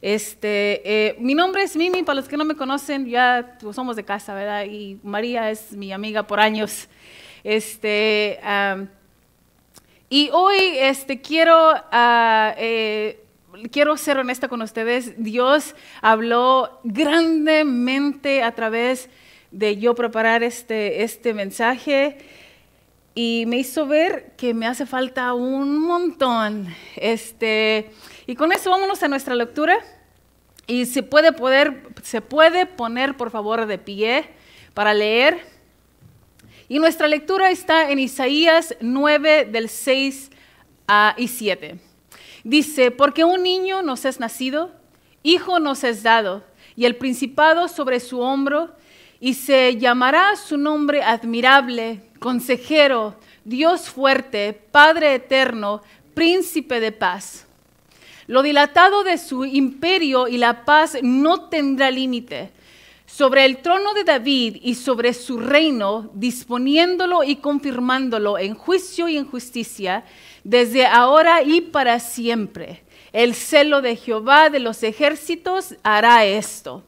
Este, eh, mi nombre es Mimi, para los que no me conocen, ya somos de casa, ¿verdad? Y María es mi amiga por años. Este, y hoy este, quiero, ah, eh, quiero ser honesta con ustedes. Dios habló grandemente a través de yo preparar este, este mensaje y me hizo ver que me hace falta un montón. Este, y con eso vámonos a nuestra lectura. Y se puede, poder, se puede poner, por favor, de pie para leer. Y nuestra lectura está en Isaías 9, del 6 y 7. Dice, porque un niño nos es nacido, hijo nos es dado, y el principado sobre su hombro, y se llamará su nombre admirable, consejero, Dios fuerte, Padre eterno, príncipe de paz. Lo dilatado de su imperio y la paz no tendrá límite. Sobre el trono de David y sobre su reino, disponiéndolo y confirmándolo en juicio y en justicia, desde ahora y para siempre. El celo de Jehová de los ejércitos hará esto.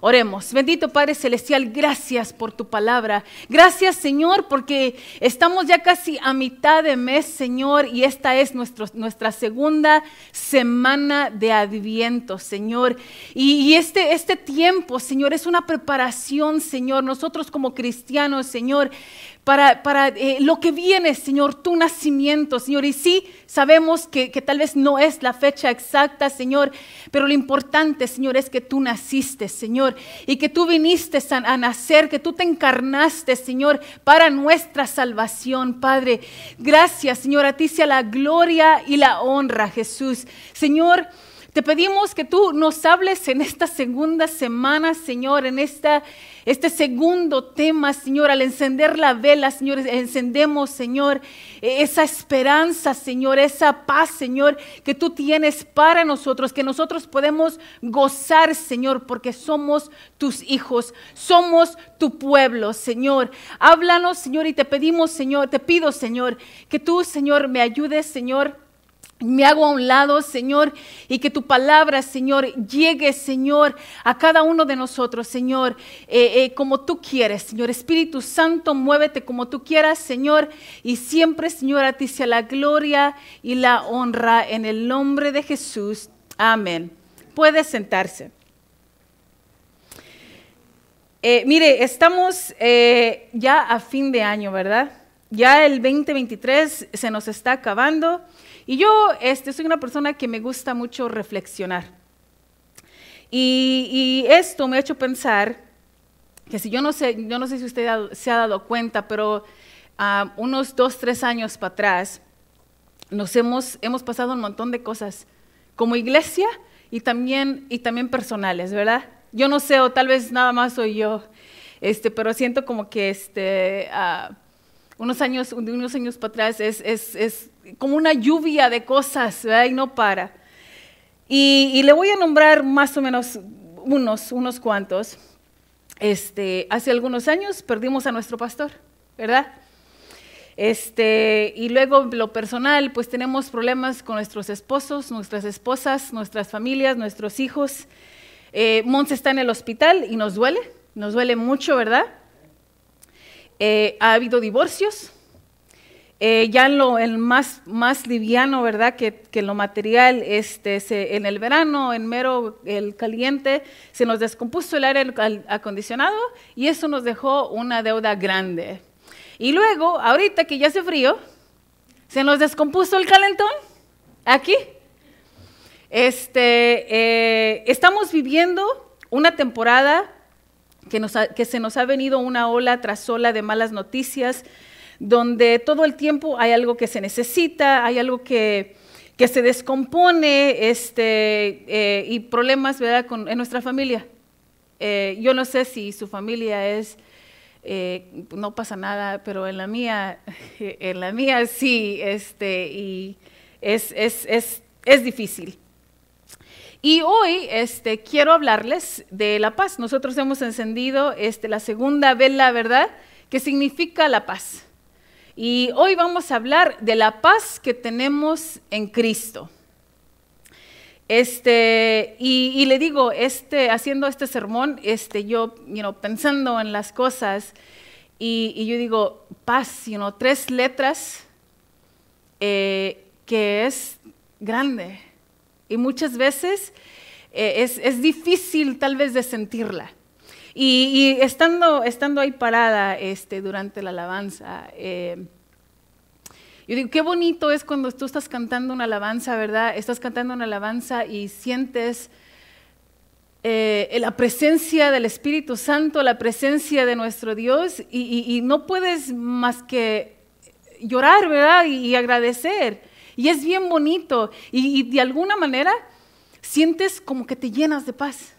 Oremos. Bendito Padre Celestial, gracias por tu palabra. Gracias Señor porque estamos ya casi a mitad de mes, Señor, y esta es nuestra segunda semana de adviento, Señor. Y, este, este tiempo, Señor, es una preparación, Señor. Nosotros como cristianos, Señor, para, eh, lo que viene, Señor, tu nacimiento, Señor. Y sí, sabemos que, tal vez no es la fecha exacta, Señor, pero lo importante, Señor, es que tú naciste, Señor, y que tú viniste a, a nacer, que tú te encarnaste, Señor, para nuestra salvación, Padre. Gracias, Señor, a ti sea la gloria y la honra, Jesús. Señor, te pedimos que tú nos hables en esta segunda semana, Señor, en esta, este segundo tema, Señor, al encender la vela, Señor, encendemos, Señor, esa esperanza, Señor, esa paz, Señor, que tú tienes para nosotros, que nosotros podemos gozar, Señor, porque somos tus hijos, somos tu pueblo, Señor. Háblanos, Señor, y te pedimos, Señor, te pido, Señor, que tú, Señor, me ayudes, Señor me hago a un lado, Señor, y que tu palabra, Señor, llegue, Señor, a cada uno de nosotros, Señor, eh, eh, como tú quieres, Señor. Espíritu Santo, muévete como tú quieras, Señor, y siempre, Señor, a ti sea la gloria y la honra en el nombre de Jesús. Amén. Puede sentarse. Eh, mire, estamos ya a fin de año, ¿verdad? Ya el 2023 se nos está acabando. Y yo este, soy una persona que me gusta mucho reflexionar. Y, esto me ha hecho pensar que si yo no sé, yo no sé si usted se ha dado cuenta, pero uh, unos dos, tres años para atrás, nos hemos, hemos pasado un montón de cosas como iglesia y también, y también personales, ¿verdad? Yo no sé, o tal vez nada más soy yo, este, pero siento como que este, uh, unos años, unos años para atrás es, es, es como una lluvia de cosas, ¿verdad? Y no para. Y, le voy a nombrar más o menos unos, unos cuantos. Este, hace algunos años perdimos a nuestro pastor, ¿verdad? Este, y luego lo personal, pues tenemos problemas con nuestros esposos, nuestras esposas, nuestras familias, nuestros hijos. Eh, Mons está en el hospital y nos duele, nos duele mucho, ¿verdad? Eh, ha habido divorcios, eh, ya lo más, más liviano, ¿verdad? Que, que lo material, este, en el verano, en mero el caliente, se nos descompuso el aire acondicionado y eso nos dejó una deuda grande. Y luego, ahorita que ya hace frío, se nos descompuso el calentón aquí. Este, eh, estamos viviendo una temporada que, nos que se nos ha venido una ola tras ola de malas noticias, donde todo el tiempo hay algo que se necesita, hay algo que, se descompone este, eh, y problemas ¿verdad? Con, en nuestra familia. Eh, yo no sé si su familia es, eh, no pasa nada, pero en la mía, en la mía sí, este, y es, es, es, es difícil. Y hoy este, quiero hablarles de la paz. Nosotros hemos encendido este, la segunda vela, ¿verdad? Que significa la paz. Y hoy vamos a hablar de la paz que tenemos en Cristo. Este, y, le digo, este, haciendo este sermón, este, yo, you pensando en las cosas, y, yo digo, paz, you tres letras eh, que es grande. Y muchas veces eh, es, difícil tal vez de sentirla. Y, estando, estando ahí parada este, durante la alabanza, eh, yo digo, qué bonito es cuando tú estás cantando una alabanza, ¿verdad? Estás cantando una alabanza y sientes eh, la presencia del Espíritu Santo, la presencia de nuestro Dios y, no puedes más que llorar, ¿verdad? Y, agradecer. Y es bien bonito. Y, de alguna manera sientes como que te llenas de paz.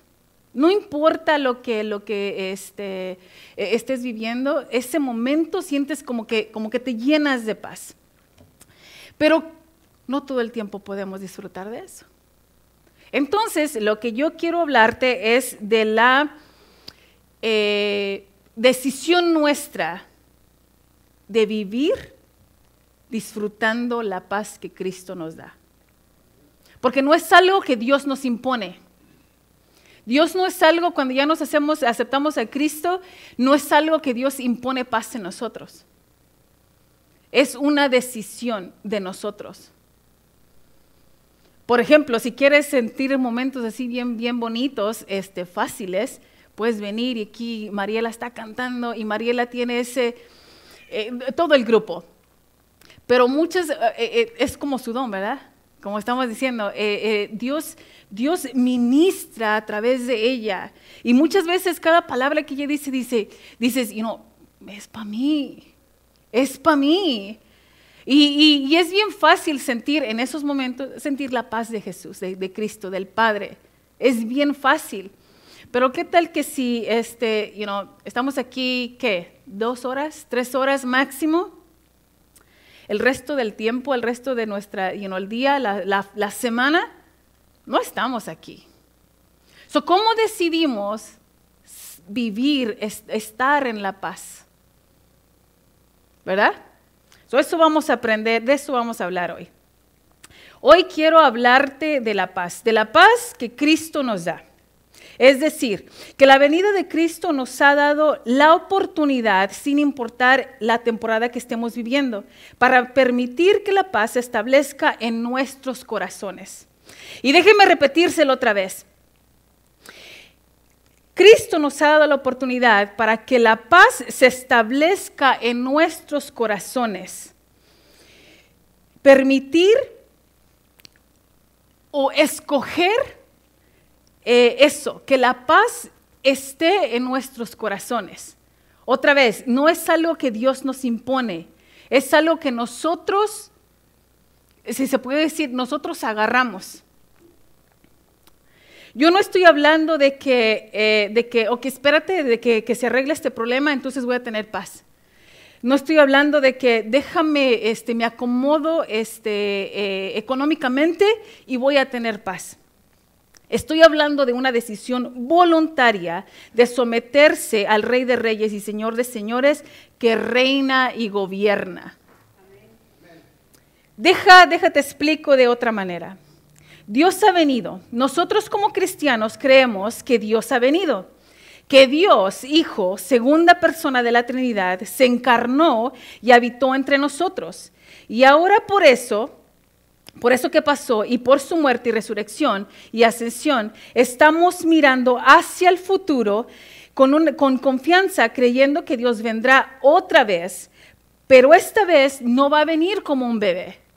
No importa lo que, lo que este, e, estés viviendo, ese momento sientes como que, como que te llenas de paz. Pero no todo el tiempo podemos disfrutar de eso. Entonces, lo que yo quiero hablarte es de la eh, decisión nuestra de vivir disfrutando la paz que Cristo nos da. Porque no es algo que Dios nos impone. Dios no es algo cuando ya nos hacemos, aceptamos a Cristo, no es algo que Dios impone paz en nosotros. Es una decisión de nosotros. Por ejemplo, si quieres sentir momentos así bien, bien bonitos, este, fáciles, puedes venir y aquí Mariela está cantando y Mariela tiene ese, eh, todo el grupo. Pero muchas, eh, eh, es como su don, ¿verdad? Como estamos diciendo, Dios, Dios ministra a través de ella. Y muchas veces cada palabra que ella dice, dice, dices, you know, es para mí, es para mí. Y, es bien fácil sentir en esos momentos, sentir la paz de Jesús, de, Cristo, del Padre. Es bien fácil. Pero qué tal que si este, you know, estamos aquí, ¿qué? ¿Dos horas? ¿Tres horas máximo? El resto del tiempo, el resto de nuestra, you know, el día, la, semana, no estamos aquí. So, ¿Cómo decidimos vivir, estar en la paz? ¿Verdad? eso vamos a aprender, de eso vamos a hablar hoy. Hoy quiero hablarte de la paz, de la paz que Cristo nos da. Es decir, que la venida de Cristo nos ha dado la oportunidad, sin importar la temporada que estemos viviendo, para permitir que la paz se establezca en nuestros corazones. Y déjeme repetírselo otra vez. Cristo nos ha dado la oportunidad para que la paz se establezca en nuestros corazones. Permitir o escoger eh, eso, que la paz esté en nuestros corazones. Otra vez, no es algo que Dios nos impone, es algo que nosotros, si se puede decir, nosotros agarramos. Yo no estoy hablando de que, eh, de que ok, espérate, de que, se arregle este problema, entonces voy a tener paz. No estoy hablando de que déjame, este, me acomodo este, eh, económicamente y voy a tener paz. Estoy hablando de una decisión voluntaria de someterse al Rey de Reyes y Señor de Señores que reina y gobierna. Deja, déjate explico de otra manera. Dios ha venido. Nosotros como cristianos creemos que Dios ha venido, que Dios, Hijo, segunda persona de la Trinidad, se encarnó y habitó entre nosotros. Y ahora por eso, por eso que pasó y por su muerte y resurrección y ascensión, estamos mirando hacia el futuro con, con confianza, creyendo que Dios vendrá otra vez, pero esta vez no va a venir como un bebé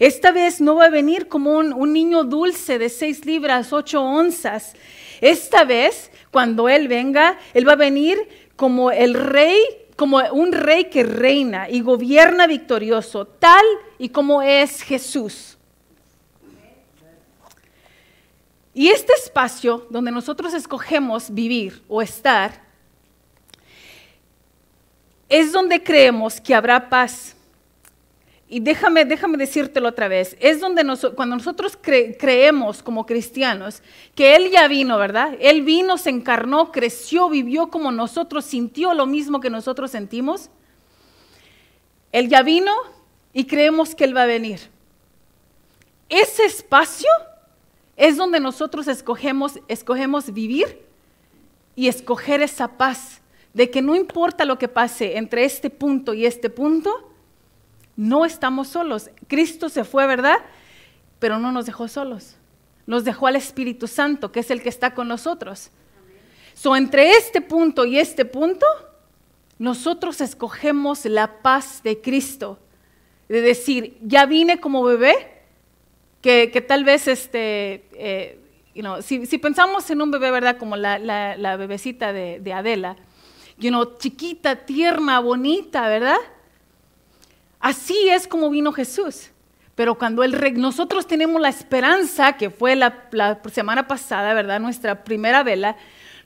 esta vez no va a venir como un, niño dulce de seis libras, ocho onzas. Esta vez, cuando Él venga, Él va a venir como el rey, como un rey que reina y gobierna victorioso, tal y como es Jesús. Y este espacio donde nosotros escogemos vivir o estar, es donde creemos que habrá paz y déjame, déjame decírtelo otra vez, es donde cuando nosotros creemos como cristianos que Él ya vino, ¿verdad? Él vino, se encarnó, creció, vivió como nosotros, sintió lo mismo que nosotros sentimos. Él ya vino y creemos que Él va a venir. Ese espacio es donde nosotros escogemos, escogemos vivir y escoger esa paz de que no importa lo que pase entre este punto y este punto, no estamos solos. Cristo se fue, ¿verdad? Pero no nos dejó solos. Nos dejó al Espíritu Santo, que es el que está con nosotros. So, entre este punto y este punto, nosotros escogemos la paz de Cristo. De decir, ya vine como bebé, que, tal vez este, eh, si, pensamos en un bebé, ¿verdad? Como la, bebecita de, Adela, you chiquita, tierna, bonita, ¿verdad? Así es como vino Jesús. Pero cuando el nosotros tenemos la esperanza, que fue la, la, semana pasada, ¿verdad? Nuestra primera vela,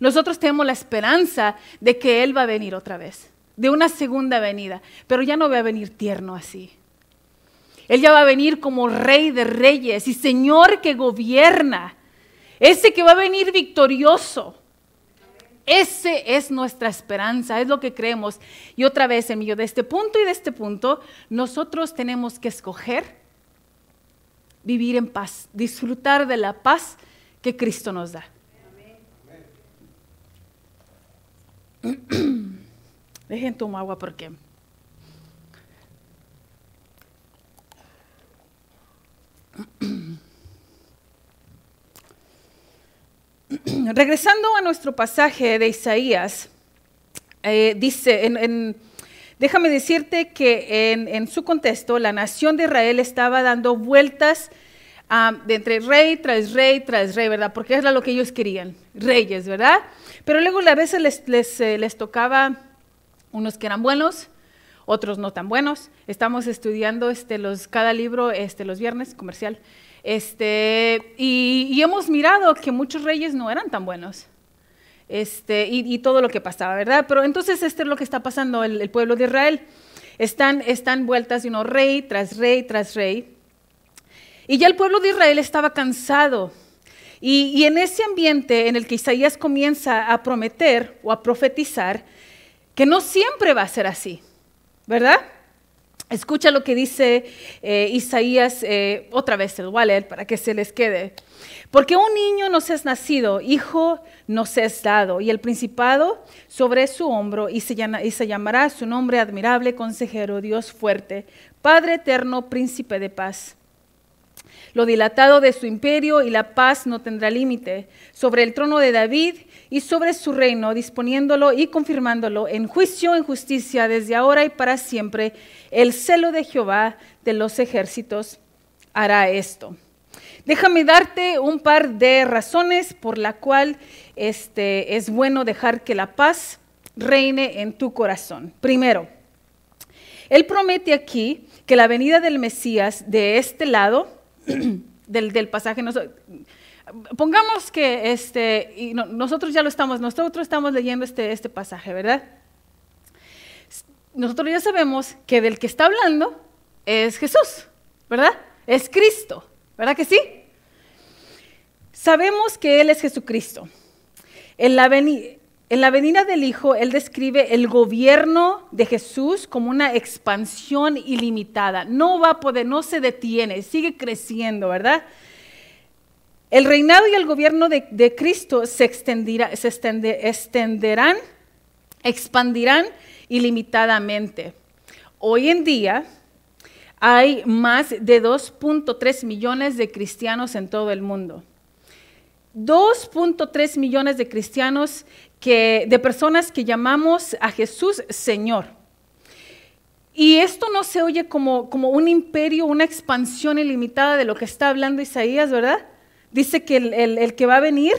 nosotros tenemos la esperanza de que Él va a venir otra vez, de una segunda venida, pero ya no va a venir tierno así. Él ya va a venir como rey de reyes y señor que gobierna, ese que va a venir victorioso. Ese es nuestra esperanza, es lo que creemos. Y otra vez, en medio de este punto y de este punto, nosotros tenemos que escoger vivir en paz, disfrutar de la paz que Cristo nos da. Dejen tomar agua porque Regresando a nuestro pasaje de Isaías, eh, dice, déjame decirte que en, su contexto la nación de Israel estaba dando vueltas ah, de entre rey tras rey tras rey, ¿verdad? Porque era lo que ellos querían, reyes, ¿verdad? Pero luego a veces les, les, eh, les tocaba unos que eran buenos, otros no tan buenos. Estamos estudiando este, los, cada libro este, los viernes, comercial. Este, y, hemos mirado que muchos reyes no eran tan buenos. Este, y, todo lo que pasaba, ¿verdad? Pero entonces este es lo que está pasando el, el pueblo de Israel. Están, están vueltas, uno rey tras rey tras rey. Y ya el pueblo de Israel estaba cansado. Y, y en ese ambiente en el que Isaías comienza a prometer o a profetizar, que no siempre va a ser así, ¿verdad? Escucha lo que dice eh, Isaías, eh, otra vez el Wallet, para que se les quede. Porque un niño nos es nacido, hijo nos es dado, y el principado sobre su hombro, y se, y se llamará su nombre admirable, consejero, Dios fuerte, Padre eterno, príncipe de paz. Lo dilatado de su imperio y la paz no tendrá límite sobre el trono de David y sobre su reino, disponiéndolo y confirmándolo en juicio, en justicia, desde ahora y para siempre. El celo de Jehová de los ejércitos hará esto. Déjame darte un par de razones por la cual este, es bueno dejar que la paz reine en tu corazón. Primero, él promete aquí que la venida del Mesías de este lado del, pasaje. pongamos que este, y nosotros ya lo estamos, nosotros estamos leyendo este, este pasaje, ¿verdad? Nosotros ya sabemos que del que está hablando es Jesús, ¿verdad? Es Cristo, ¿verdad que sí? Sabemos que Él es Jesucristo. En la, en la venida del Hijo, Él describe el gobierno de Jesús como una expansión ilimitada. No va a poder, no se detiene, sigue creciendo, ¿verdad? El reinado y el gobierno de, Cristo se, se extenderán, expandirán ilimitadamente. Hoy en día hay más de 2.3 millones de cristianos en todo el mundo. 2.3 millones de cristianos que, de personas que llamamos a Jesús Señor. Y esto no se oye como, como un imperio, una expansión ilimitada de lo que está hablando Isaías, ¿verdad? Dice que el, que va a venir,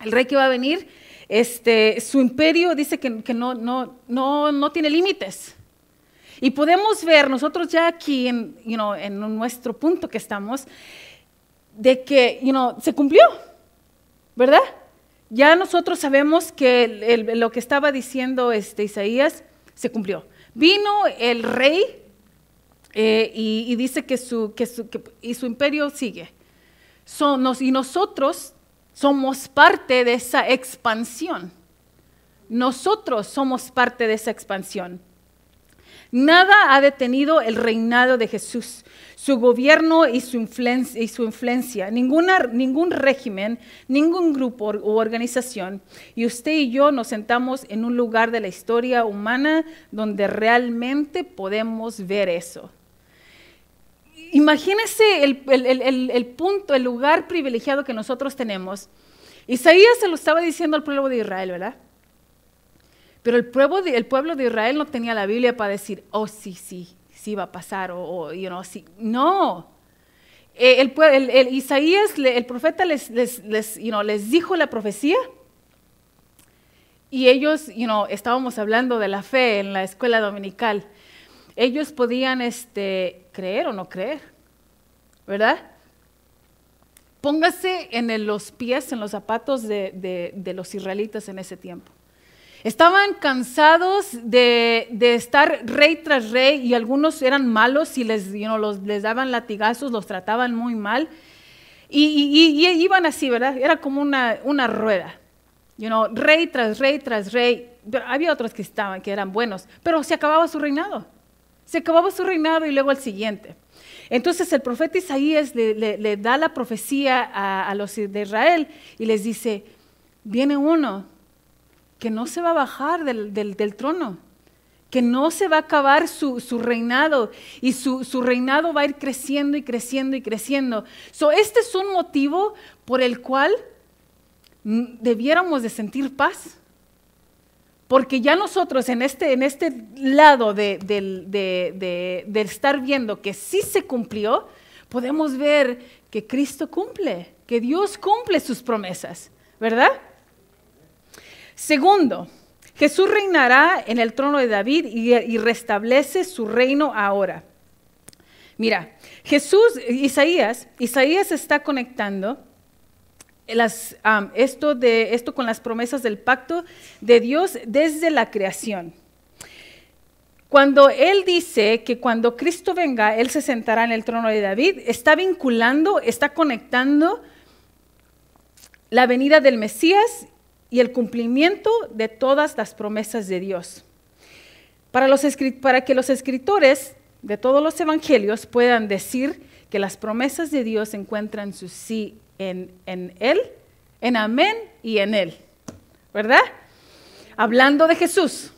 el rey que va a venir, este, su imperio dice que, no, no, no, no, tiene límites. Y podemos ver nosotros ya aquí en, en nuestro punto que estamos, de que se cumplió, ¿verdad? Ya nosotros sabemos que lo que estaba diciendo este Isaías se cumplió. Vino el rey eh, y, dice que su, y su imperio sigue. y nosotros somos parte de esa expansión. Nosotros somos parte de esa expansión. Nada ha detenido el reinado de Jesús, su gobierno y su influencia. Ningún régimen, ningún grupo u organización. Y usted y yo nos sentamos en un lugar de la historia humana donde realmente podemos ver eso. Imagínese el, el punto, el lugar privilegiado que nosotros tenemos. Isaías se lo estaba diciendo al pueblo de Israel, ¿verdad? Pero el pueblo, de, Israel no tenía la Biblia para decir, oh, sí, sí, sí va a pasar, o, you know, sí. No. Eh, el, el, Isaías, el profeta les, les, les, you know, les dijo la profecía y ellos, you know, estábamos hablando de la fe en la escuela dominical. Ellos podían este, creer o no creer, ¿verdad? Póngase en los pies, en los zapatos de, de, de los israelitas en ese tiempo. Estaban cansados de, estar rey tras rey y algunos eran malos y les, les daban latigazos, los trataban muy mal. Y, iban así, ¿verdad? Era como una, una rueda. You rey tras rey tras rey. había otros que estaban, que eran buenos, pero se acababa su reinado. Se acababa su reinado y luego el siguiente. Entonces el profeta Isaías le, da la profecía a, a, los de Israel y les dice, viene uno que no se va a bajar del, trono, que no se va a acabar su, reinado y su, reinado va a ir creciendo y creciendo y creciendo. So, este es un motivo por el cual debiéramos de sentir paz. Porque ya nosotros en este, en este lado de, de, estar viendo que sí se cumplió, podemos ver que Cristo cumple, que Dios cumple sus promesas, ¿verdad? Segundo, Jesús reinará en el trono de David y, restablece su reino ahora. Mira, Jesús, Isaías, Isaías está conectando esto, de, esto con las promesas del pacto de Dios desde la creación. Cuando Él dice que cuando Cristo venga, Él se sentará en el trono de David, está vinculando, está conectando la venida del Mesías y el cumplimiento de todas las promesas de Dios. Para, que los escritores de todos los evangelios puedan decir que las promesas de Dios encuentran su sí en, Él, en amén y en Él. ¿Verdad? Hablando de Jesús,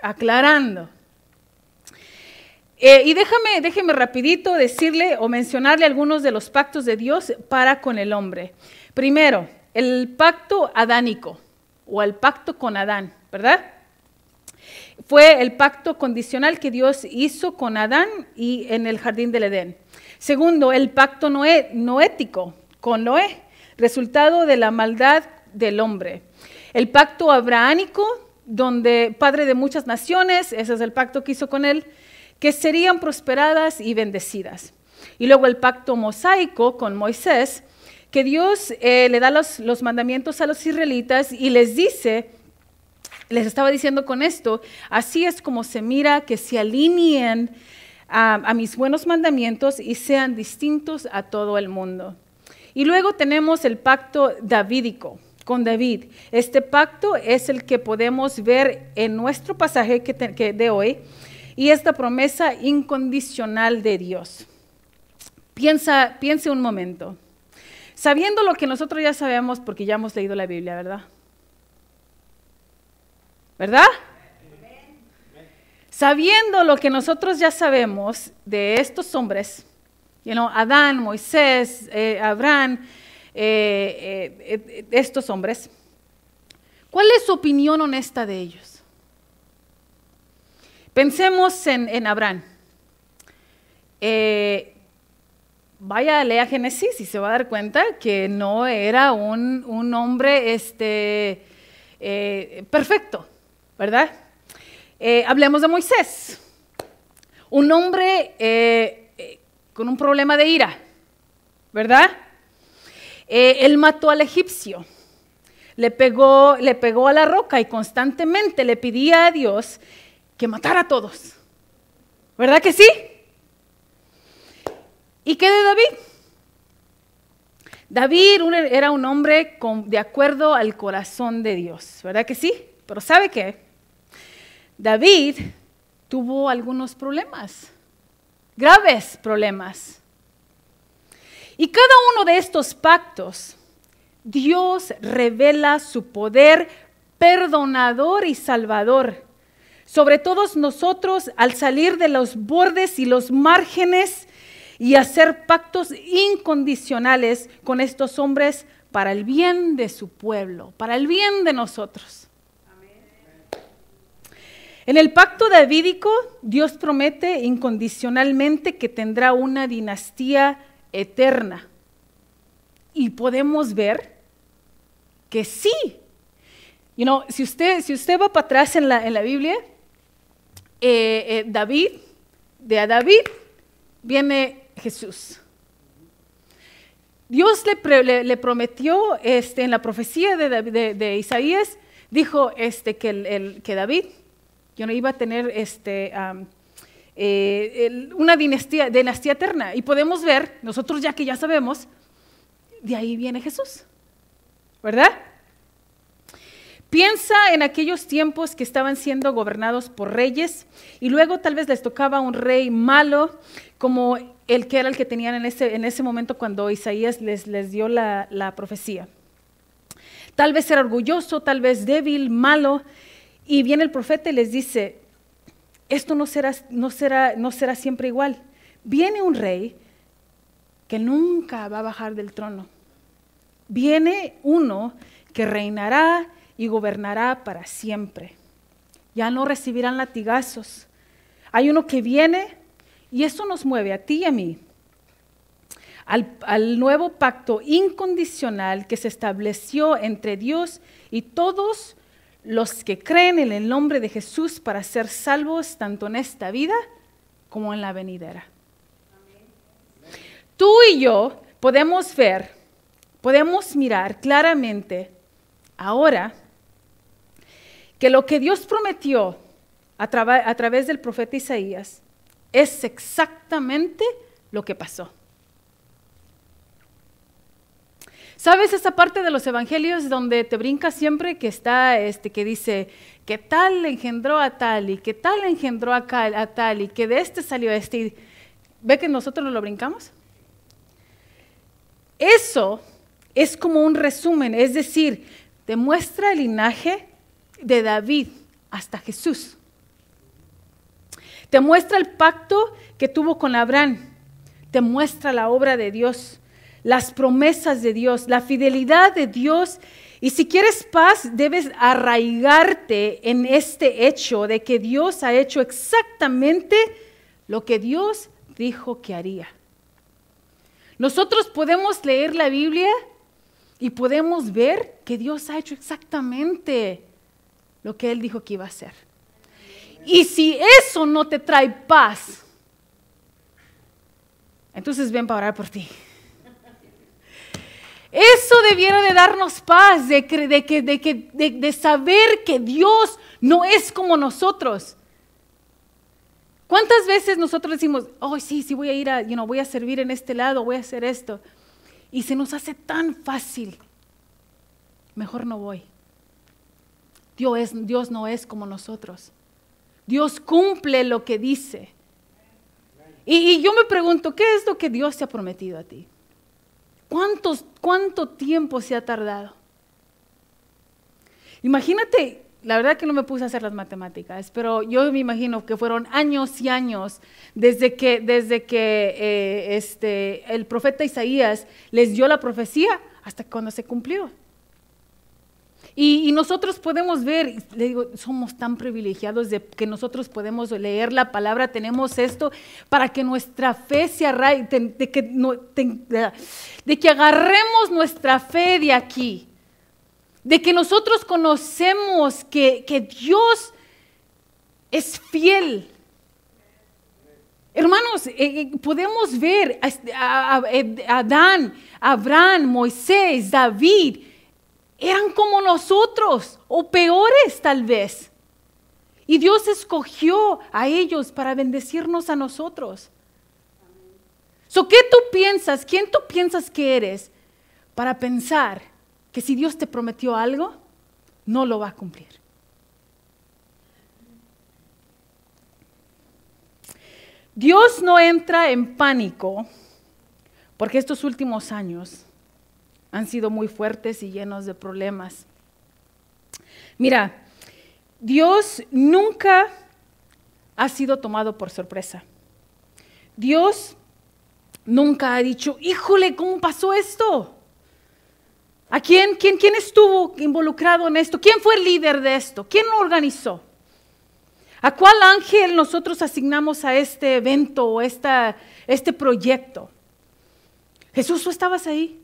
aclarando. Eh, y déjame, déjeme rapidito decirle o mencionarle algunos de los pactos de Dios para con el hombre. Primero, el pacto adánico o el pacto con Adán, ¿verdad? Fue el pacto condicional que Dios hizo con Adán y en el jardín del Edén. Segundo, el pacto noético con Noé, resultado de la maldad del hombre. El pacto abrahánico, donde padre de muchas naciones, ese es el pacto que hizo con él, que serían prosperadas y bendecidas. Y luego el pacto mosaico con Moisés, que Dios eh, le da los, mandamientos a los israelitas y les dice, les estaba diciendo con esto, así es como se mira que se alineen a, mis buenos mandamientos y sean distintos a todo el mundo. Y luego tenemos el pacto davídico con David. Este pacto es el que podemos ver en nuestro pasaje que, de hoy y esta promesa incondicional de Dios. Piensa, piense un momento sabiendo lo que nosotros ya sabemos porque ya hemos leído la Biblia, ¿verdad? ¿Verdad? Sabiendo lo que nosotros ya sabemos de estos hombres, you Adán, Moisés, eh, Abraham, eh, eh, estos hombres, ¿cuál es su opinión honesta de ellos? Pensemos en, en Abraham vaya, lea Génesis y se va a dar cuenta que no era un, hombre este, eh, perfecto, ¿verdad? Eh, hablemos de Moisés, un hombre eh, con un problema de ira, ¿verdad? él mató al egipcio, le pegó, le pegó a la roca y constantemente le pedía a Dios que matara a todos, ¿verdad que sí? ¿Y qué de David? David era un hombre de acuerdo al corazón de Dios, ¿verdad que sí? Pero ¿sabe qué? David tuvo algunos problemas, graves problemas. Y cada uno de estos pactos, Dios revela su poder perdonador y salvador sobre todos nosotros al salir de los bordes y los márgenes y hacer pactos incondicionales con estos hombres para el bien de su pueblo, para el bien de nosotros. En el pacto davídico, Dios promete incondicionalmente que tendrá una dinastía eterna. Y podemos ver que sí. You know, si, usted, si usted va para atrás en la, en la Biblia, eh, eh, David, de David viene Jesús. Dios le, prometió este, en la profecía de, Isaías, dijo este, que David yo no iba a tener este, eh, una dinastía, dinastía eterna. Y podemos ver, nosotros ya que ya sabemos, de ahí viene Jesús. ¿Verdad? Piensa en aquellos tiempos que estaban siendo gobernados por reyes y luego tal vez les tocaba un rey malo como el que era el que tenían en ese, en ese momento cuando Isaías les, les dio la, la profecía. Tal vez era orgulloso, tal vez débil, malo, y viene el profeta y les dice, esto no será, no será, no será siempre igual. Viene un rey que nunca va a bajar del trono. Viene uno que reinará y gobernará para siempre. Ya no recibirán latigazos. Hay uno que viene y eso nos mueve a ti y a mí al, al, nuevo pacto incondicional que se estableció entre Dios y todos los que creen en el nombre de Jesús para ser salvos tanto en esta vida como en la venidera. Tú y yo podemos ver, podemos mirar claramente ahora que lo que Dios prometió a, a, través del profeta Isaías es exactamente lo que pasó. ¿Sabes esa parte de los evangelios donde te brinca siempre que está este que dice que tal engendró a tal y que tal engendró a, tal y que de este salió este? ¿Ve que nosotros no lo brincamos? Eso es como un resumen, es decir, te muestra el linaje de David hasta Jesús. Te muestra el pacto que tuvo con Abraham. Te muestra la obra de Dios, las promesas de Dios, la fidelidad de Dios. Y si quieres paz, debes arraigarte en este hecho de que Dios ha hecho exactamente lo que Dios dijo que haría. Nosotros podemos leer la Biblia y podemos ver que Dios ha hecho exactamente lo que Él dijo que iba a hacer. Y si eso no te trae paz, entonces ven para orar por ti. Eso debiera de darnos paz, de, de, de, saber que Dios no es como nosotros. ¿Cuántas veces nosotros decimos, oh sí, sí voy a ir a, you voy a servir en este lado, voy a hacer esto? Y se nos hace tan fácil. Mejor no voy. Dios, Dios no es como nosotros. Dios cumple lo que dice. Y, yo me pregunto, ¿qué es lo que Dios te ha prometido a ti? ¿Cuántos, ¿Cuánto tiempo se ha tardado? Imagínate, la verdad que no me puse a hacer las matemáticas, pero yo me imagino que fueron años y años desde que, desde que eh, este, el profeta Isaías les dio la profecía hasta cuando se cumplió. Y, nosotros podemos ver, le digo, somos tan privilegiados de que nosotros podemos leer la palabra, tenemos esto para que nuestra fe se arraigue, de, que, de que agarremos nuestra fe de aquí, de que nosotros conocemos que, que Dios es fiel. Hermanos, eh, eh, podemos ver a, a, Adán, Abraham, Moisés, David, eran como nosotros o peores tal vez. Y Dios escogió a ellos para bendecirnos a nosotros. So, ¿Qué tú piensas? ¿Quién tú piensas que eres para pensar que si Dios te prometió algo, no lo va a cumplir? Dios no entra en pánico porque estos últimos años han sido muy fuertes y llenos de problemas. Mira, Dios nunca ha sido tomado por sorpresa. Dios nunca ha dicho, híjole, ¿cómo pasó esto? ¿A quién, quién, quién estuvo involucrado en esto? ¿Quién fue el líder de esto? ¿Quién lo organizó? ¿A cuál ángel nosotros asignamos a este evento o esta, este proyecto? Jesús, tú estabas ahí.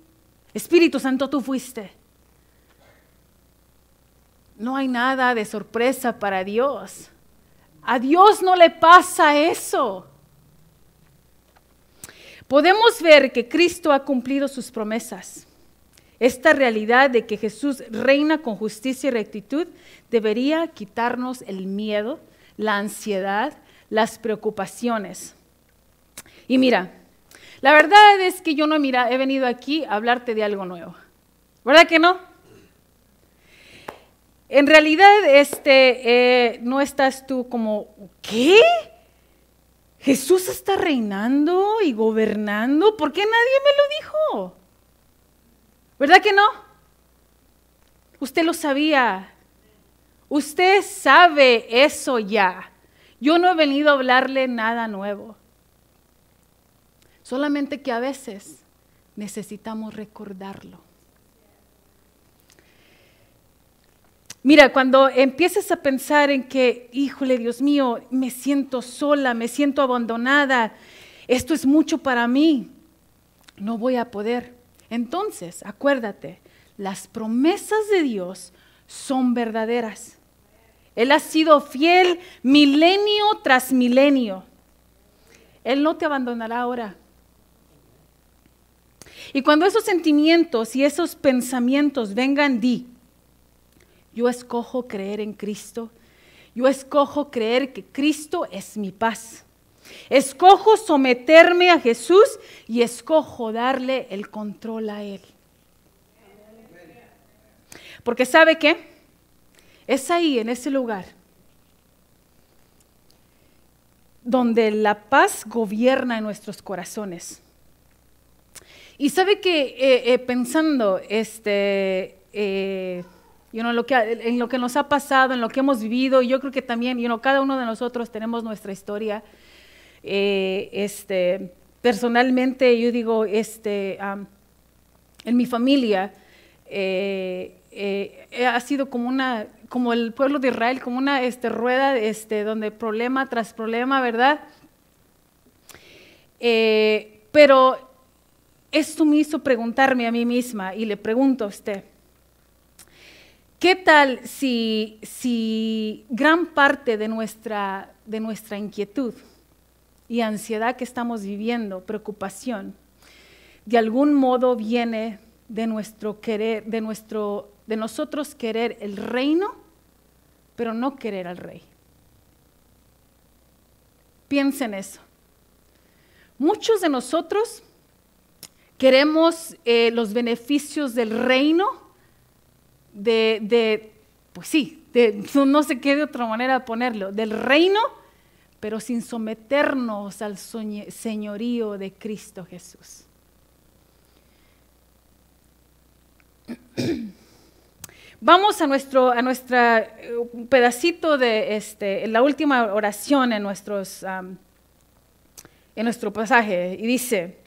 Espíritu Santo, tú fuiste. No hay nada de sorpresa para Dios. A Dios no le pasa eso. Podemos ver que Cristo ha cumplido sus promesas. Esta realidad de que Jesús reina con justicia y rectitud debería quitarnos el miedo, la ansiedad, las preocupaciones. Y mira, la verdad es que yo no mira, he venido aquí a hablarte de algo nuevo. ¿Verdad que no? En realidad, este, eh, no estás tú como, ¿qué? Jesús está reinando y gobernando. ¿Por qué nadie me lo dijo? ¿Verdad que no? Usted lo sabía. Usted sabe eso ya. Yo no he venido a hablarle nada nuevo. Solamente que a veces necesitamos recordarlo. Mira, cuando empieces a pensar en que, híjole, Dios mío, me siento sola, me siento abandonada, esto es mucho para mí, no voy a poder. Entonces, acuérdate, las promesas de Dios son verdaderas. Él ha sido fiel milenio tras milenio. Él no te abandonará ahora. Y cuando esos sentimientos y esos pensamientos vengan, di, yo escojo creer en Cristo, yo escojo creer que Cristo es mi paz. Escojo someterme a Jesús y escojo darle el control a Él. Porque sabe qué? Es ahí, en ese lugar, donde la paz gobierna en nuestros corazones. Y sabe que eh, eh, pensando este, eh, lo que, en lo que nos ha pasado, en lo que hemos vivido, yo creo que también you cada uno de nosotros tenemos nuestra historia. este, personalmente, yo digo, este, en mi familia ha sido como una, como el pueblo de Israel, como una este, rueda este, donde problema tras problema, ¿verdad? pero esto me hizo preguntarme a mí misma y le pregunto a usted, ¿qué tal si, si gran parte de nuestra, de nuestra inquietud y ansiedad que estamos viviendo, preocupación, de algún modo viene de nuestro querer, de nuestro, de nosotros querer el reino, pero no querer al rey? Piensen eso. Muchos de nosotros Queremos eh, los beneficios del reino, de, pues sí, no sé qué de otra manera ponerlo, del reino, pero sin someternos al señorío de Cristo Jesús. Vamos a nuestro a nuestra, eh, pedacito de este, la última oración en, nuestros, en nuestro pasaje y dice,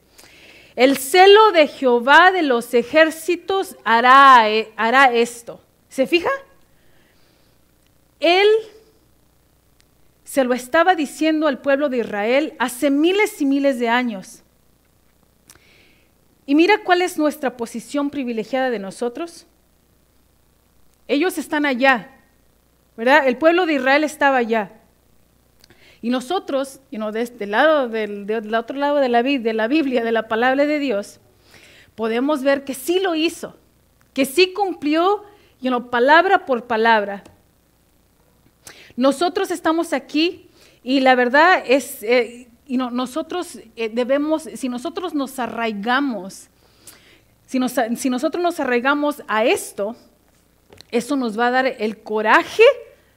el celo de Jehová de los ejércitos hará, eh, hará esto. ¿Se fija? Él se lo estaba diciendo al pueblo de Israel hace miles y miles de años. Y mira cuál es nuestra posición privilegiada de nosotros. Ellos están allá, ¿verdad? El pueblo de Israel estaba allá. Y nosotros, de este lado, del, otro lado de la, de la Biblia, de la palabra de Dios, podemos ver que sí lo hizo, que sí cumplió palabra por palabra. Nosotros estamos aquí y la verdad es, eh, nosotros eh, debemos, si nosotros nos arraigamos, si, si nosotros nos arraigamos a esto, eso nos va a dar el coraje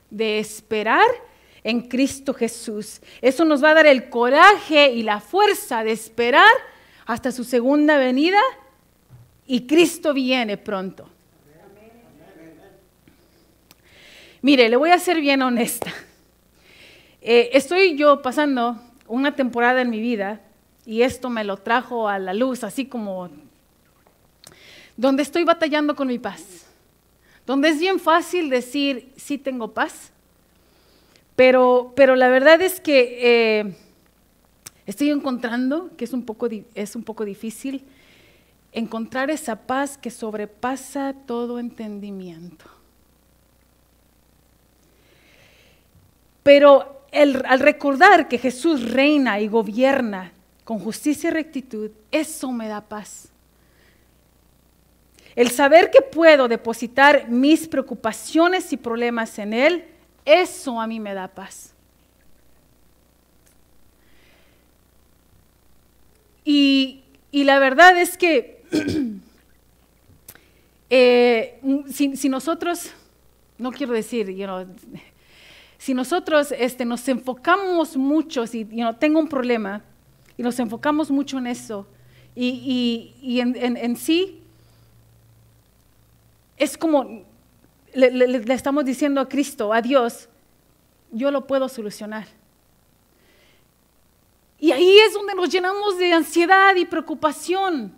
de esperar en Cristo Jesús. Eso nos va a dar el coraje y la fuerza de esperar hasta su segunda venida y Cristo viene pronto. Mire, le voy a ser bien honesta. Eh, estoy yo pasando una temporada en mi vida y esto me lo trajo a la luz, así como donde estoy batallando con mi paz, donde es bien fácil decir, sí tengo paz, pero, pero la verdad es que eh, estoy encontrando que es un, poco, es un poco difícil encontrar esa paz que sobrepasa todo entendimiento. Pero al recordar que Jesús reina y gobierna con justicia y rectitud, eso me da paz. El saber que puedo depositar mis preocupaciones y problemas en Él, eso a mí me da paz. Y, la verdad es que eh, si, nosotros, no quiero decir, si nosotros este, nos enfocamos mucho, si tengo un problema y nos enfocamos mucho en eso, y, en, sí es como le, estamos diciendo a Cristo, a Dios, yo lo puedo solucionar. Y ahí es donde nos llenamos de ansiedad y preocupación,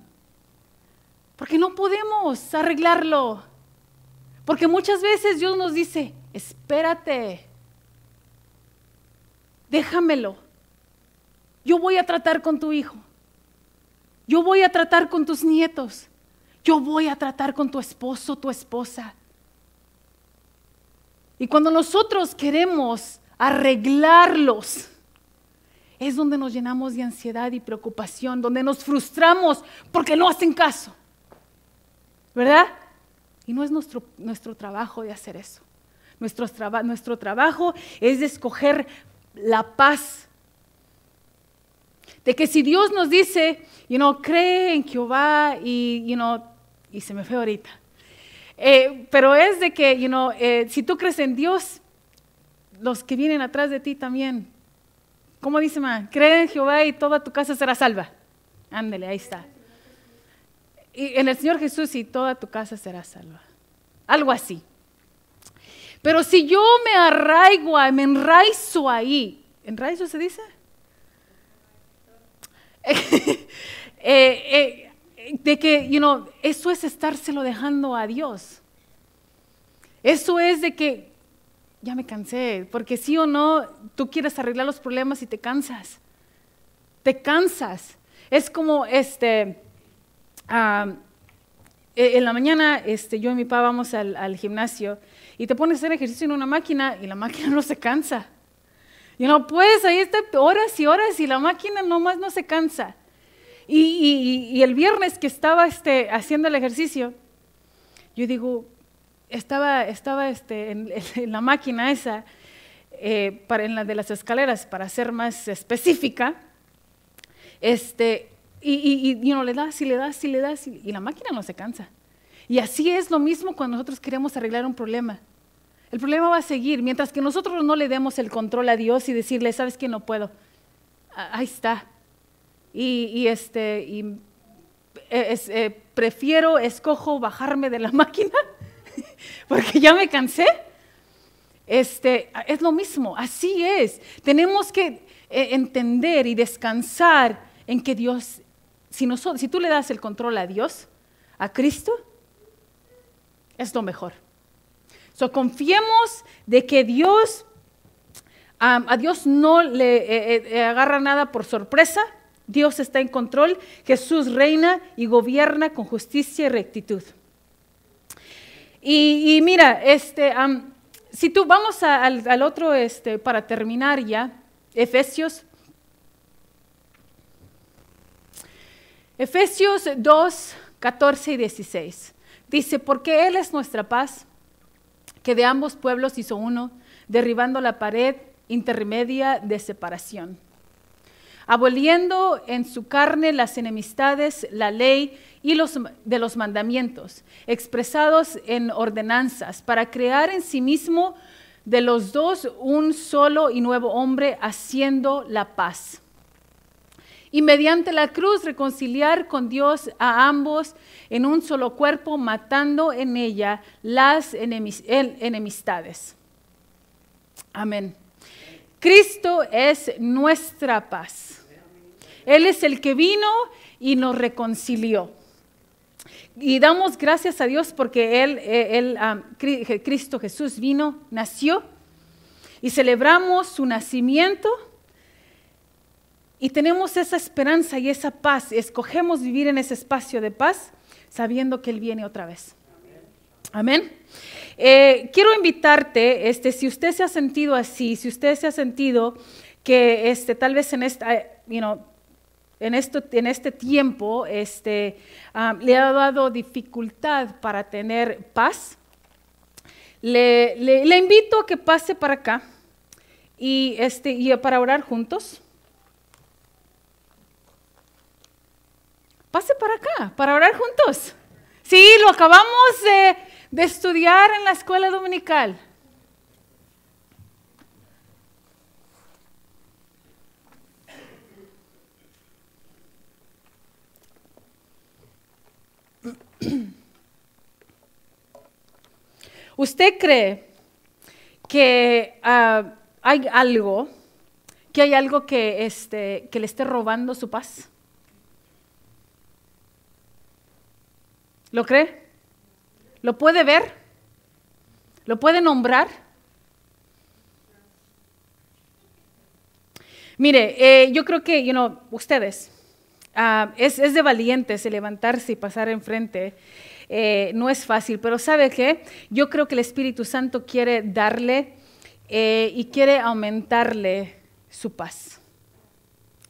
porque no podemos arreglarlo. Porque muchas veces Dios nos dice, espérate, déjamelo. Yo voy a tratar con tu hijo. Yo voy a tratar con tus nietos. Yo voy a tratar con tu esposo, tu esposa. Y cuando nosotros queremos arreglarlos, es donde nos llenamos de ansiedad y preocupación, donde nos frustramos porque no hacen caso. ¿Verdad? Y no es nuestro, nuestro trabajo de hacer eso. Nuestro, nuestro trabajo es de escoger la paz. De que si Dios nos dice, you know, cree en Jehová y, you know, y se me fue ahorita. Eh, pero es de que, you know, eh, si tú crees en Dios, los que vienen atrás de ti también. ¿Cómo dice, ma? Cree en Jehová y toda tu casa será salva. Ándele, ahí está. Y en el Señor Jesús y toda tu casa será salva. Algo así. Pero si yo me arraigo, me enraizo ahí, ¿enraizo se dice? Eh, eh, de que, you know, eso es estárselo dejando a Dios. Eso es de que ya me cansé, porque sí o no, tú quieres arreglar los problemas y te cansas. Te cansas. Es como este, e, en la mañana este, yo y mi papá vamos al, gimnasio y te pones a hacer ejercicio en una máquina y la máquina no se cansa. Y no puedes, ahí está horas y horas y la máquina nomás no se cansa. Y, el viernes que estaba este, haciendo el ejercicio, yo digo, estaba, estaba este, en, la máquina esa, eh, para, en la de las escaleras, para ser más específica, este, y, y, le das y le das y le das y la máquina no se cansa. Y así es lo mismo cuando nosotros queremos arreglar un problema. El problema va a seguir. Mientras que nosotros no le demos el control a Dios y decirle, sabes que no puedo. Ahí está. Y, este, y e, eh, prefiero, escojo bajarme de la máquina porque ya me cansé. Este, es lo mismo, así es. Tenemos que eh, entender y descansar en que Dios, si, si tú le das el control a Dios, a Cristo, es lo mejor. So, confiemos de que Dios, a Dios no le eh, agarra nada por sorpresa. Dios está en control. Jesús reina y gobierna con justicia y rectitud. Y, mira, este, si tú vamos al, otro, este, para terminar ya, Efesios. Efesios 2, 14 y 16. Dice, porque Él es nuestra paz que de ambos pueblos hizo uno, derribando la pared intermedia de separación, aboliendo en su carne las enemistades, la ley y los de los mandamientos, expresados en ordenanzas, para crear en sí mismo de los dos un solo y nuevo hombre haciendo la paz. Y mediante la cruz reconciliar con Dios a ambos en un solo cuerpo, matando en ella las enemistades. Amén. Cristo es nuestra paz. Él es el que vino y nos reconcilió. Y damos gracias a Dios porque Él, él Cristo Jesús vino, nació y celebramos su nacimiento y tenemos esa esperanza y esa paz. Escogemos vivir en ese espacio de paz sabiendo que Él viene otra vez. Amén. Eh, quiero invitarte, este, si usted se ha sentido así, si usted se ha sentido que este, tal vez en esta, you know, en, esto, en este tiempo este, ah, le ha dado dificultad para tener paz, le, le, invito a que pase para acá y, este, y para orar juntos. Pase para acá, para orar juntos. Sí, lo acabamos de, de estudiar en la escuela dominical. ¿Usted cree que ah, hay algo, que hay algo que, este, que le esté robando su paz? ¿Lo cree? ¿Lo puede ver? ¿Lo puede nombrar? Mire, eh, yo creo que, you know, ustedes, ah, es, es, de valientes levantarse y pasar enfrente eh, no es fácil, pero ¿sabe qué? Yo creo que el Espíritu Santo quiere darle eh, y quiere aumentarle su paz.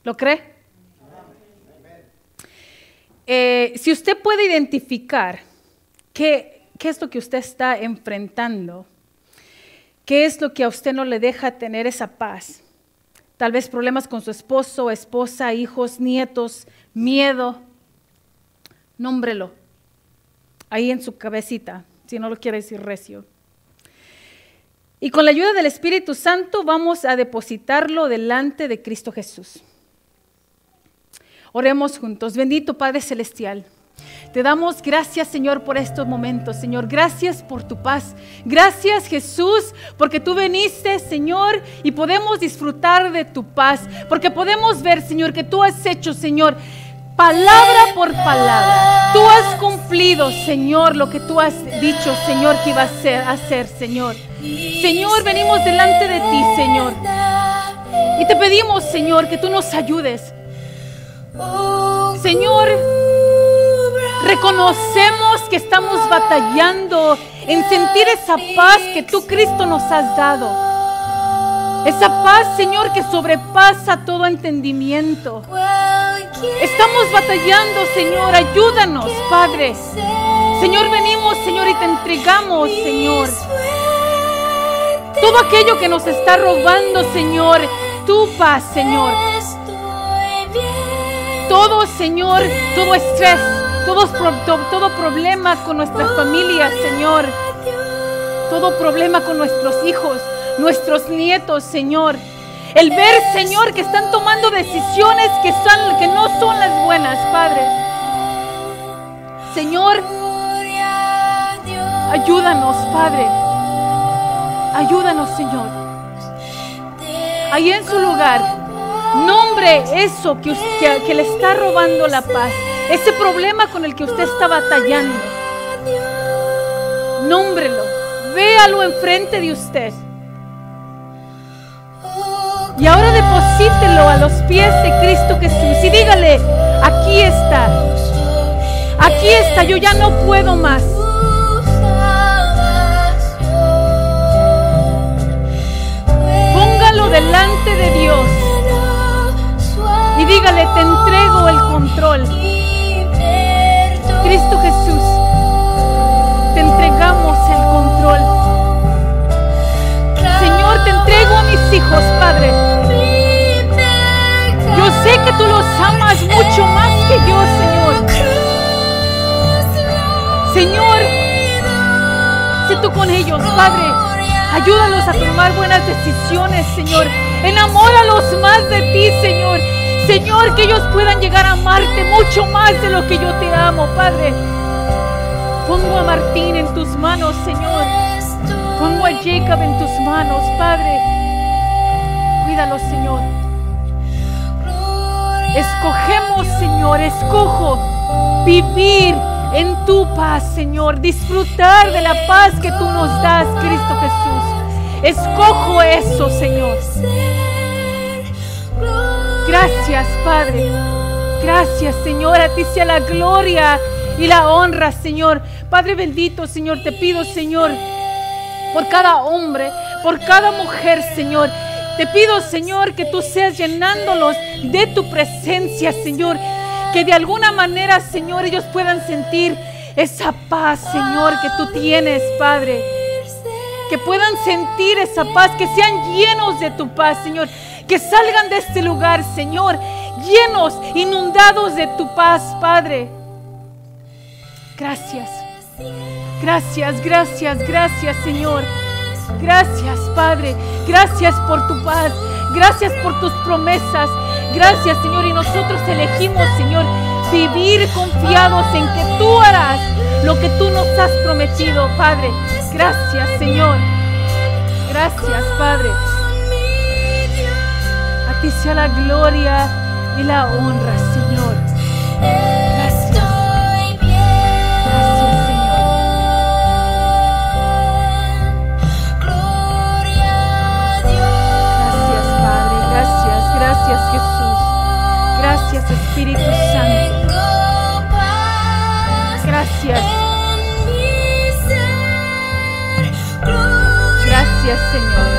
¿Lo cree? Si usted puede identificar qué, qué es lo que usted está enfrentando, qué es lo que a usted no le deja tener esa paz, tal vez problemas con su esposo, esposa, hijos, nietos, miedo, nómbrelo ahí en su cabecita, si no lo quiere decir recio. Y con la ayuda del Espíritu Santo vamos a depositarlo delante de Cristo Jesús. Oremos juntos. Bendito Padre Celestial. Te damos gracias, Señor, por estos momentos, Señor. Gracias por tu paz. Gracias, Jesús, porque tú veniste, Señor, y podemos disfrutar de tu paz. Porque podemos ver, Señor, que tú has hecho, Señor, palabra por palabra. Tú has cumplido, Señor, lo que tú has dicho, Señor, que iba a hacer, Señor. Señor, venimos delante de ti, Señor. Y te pedimos, Señor, que tú nos ayudes. Señor, reconocemos que estamos batallando en sentir esa paz que tú, Cristo, nos has dado. Esa paz, Señor, que sobrepasa todo entendimiento. Estamos batallando, Señor. Ayúdanos, Padre. Señor, venimos, Señor, y te entregamos, Señor. Todo aquello que nos está robando, Señor. Tu paz, Señor. Todo, Señor, todo estrés, todo, todo problema con nuestra familia, Señor. Todo problema con nuestros hijos nuestros nietos, Señor. El ver, Señor, que están tomando decisiones que, son, que no son las buenas, Padre. Señor, ayúdanos, Padre. Ayúdanos, Señor. Ahí en su lugar, nombre eso que, que, que le está robando la paz. Ese problema con el que usted está batallando. Nómbrelo. Véalo enfrente de usted. Y ahora deposítelo a los pies de Cristo Jesús y dígale, aquí está, aquí está, yo ya no puedo más. Póngalo delante de Dios y dígale, te entrego el control. Cristo Jesús, te entregamos el control. Señor, te entrego a mis hijos, Padre sé que tú los amas mucho más que yo, Señor. Señor, sé tú con ellos, Padre. Ayúdalos a tomar buenas decisiones, Señor. Enamóralos más de ti, Señor. Señor, que ellos puedan llegar a amarte mucho más de lo que yo te amo, Padre. Pongo a Martín en tus manos, Señor. Pongo a Jacob en tus manos, Padre. Cuídalo, Señor. Escogemos, Señor, escojo vivir en tu paz, Señor. Disfrutar de la paz que tú nos das, Cristo Jesús. Escojo eso, Señor. Gracias, Padre. Gracias, Señor. A ti sea la gloria y la honra, Señor. Padre bendito, Señor, te pido, Señor, por cada hombre, por cada mujer, Señor. Te pido, Señor, que tú seas llenándolos de tu presencia, Señor. Que de alguna manera, Señor, ellos puedan sentir esa paz, Señor, que tú tienes, Padre. Que puedan sentir esa paz, que sean llenos de tu paz, Señor. Que salgan de este lugar, Señor, llenos, inundados de tu paz, Padre. Gracias. Gracias, gracias, gracias, Señor. Gracias, Padre. Gracias por tu paz. Gracias por tus promesas. Gracias, Señor. Y nosotros elegimos, Señor, vivir confiados en que tú harás lo que tú nos has prometido, Padre. Gracias, Señor. Gracias, Padre. A ti sea la gloria y la honra, Señor. Gracias. Gracias, Señor. Gracias, Padre. Gracias, gracias, Jesús. Gracias, Espíritu Santo. Gracias. Gracias, Señor.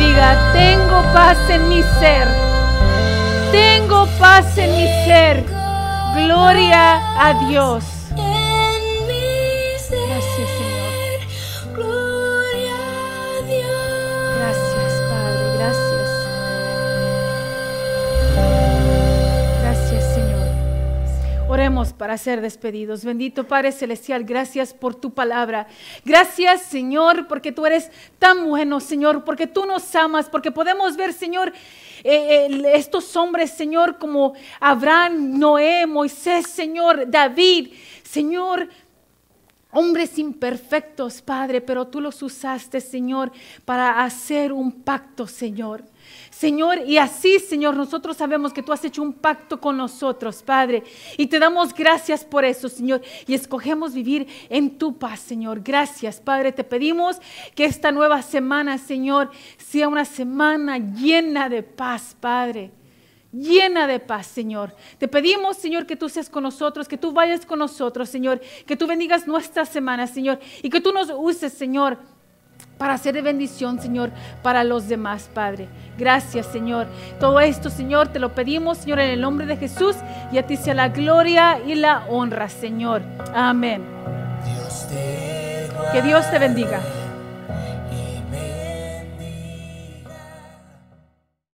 Diga, tengo paz en mi ser. Tengo paz en mi ser. Gloria a Dios. Para ser despedidos. Bendito Padre Celestial, gracias por tu palabra. Gracias, Señor, porque tú eres tan bueno, Señor, porque tú nos amas, porque podemos ver, Señor, eh, eh, estos hombres, Señor, como Abraham, Noé, Moisés, Señor, David, Señor, Hombres imperfectos, Padre, pero tú los usaste, Señor, para hacer un pacto, Señor. Señor, y así, Señor, nosotros sabemos que tú has hecho un pacto con nosotros, Padre. Y te damos gracias por eso, Señor. Y escogemos vivir en tu paz, Señor. Gracias, Padre. Te pedimos que esta nueva semana, Señor, sea una semana llena de paz, Padre llena de paz, Señor. Te pedimos, Señor, que tú seas con nosotros, que tú vayas con nosotros, Señor, que tú bendigas nuestra semana, Señor, y que tú nos uses, Señor, para hacer de bendición, Señor, para los demás, Padre. Gracias, Señor. Todo esto, Señor, te lo pedimos, Señor, en el nombre de Jesús, y a ti sea la gloria y la honra, Señor. Amén. Que Dios te bendiga.